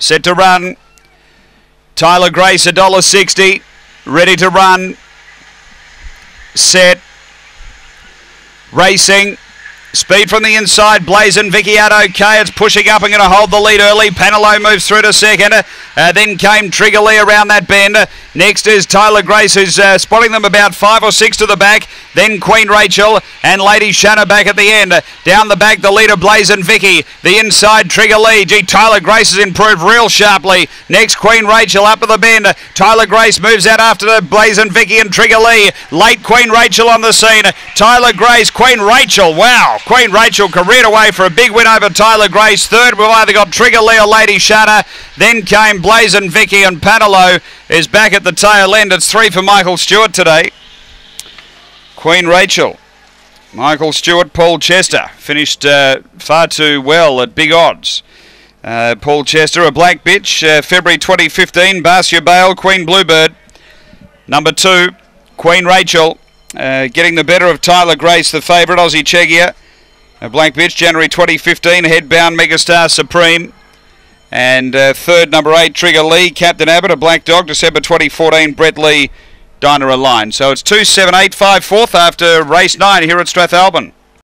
Set to run. Tyler Grace, $1.60. Ready to run. Set. Racing. Speed from the inside, Blazing Vicky out okay. It's pushing up and going to hold the lead early. Panelo moves through to second. Uh, then came Trigger Lee around that bend. Next is Tyler Grace, who's uh, spotting them about five or six to the back. Then Queen Rachel and Lady Shanna back at the end. Down the back, the leader Blazing Vicky. The inside, Trigger Lee. Gee, Tyler Grace has improved real sharply. Next, Queen Rachel up to the bend. Tyler Grace moves out after the Blazing Vicky and Trigger Lee. Late Queen Rachel on the scene. Tyler Grace, Queen Rachel. Wow. Queen Rachel careered away for a big win over Tyler Grace. Third, we've either got Trigger Lee or Lady Shanna. Then came Blazing Vicky and Panelo is back at the tail end. It's three for Michael Stewart today. Queen Rachel. Michael Stewart, Paul Chester finished uh, far too well at big odds. Uh, Paul Chester, a black bitch, uh, February 2015, Barcia Bale, Queen Bluebird. Number two, Queen Rachel, uh, getting the better of Tyler Grace, the favourite, Aussie Chegia. A Black Bitch, January 2015, Headbound Megastar Supreme. And uh, third, number eight, Trigger Lee, Captain Abbott, a Black Dog, December 2014, Brett Lee, Dinah Line. So it's 2 7 8 5 fourth after race nine here at Strathalbyn.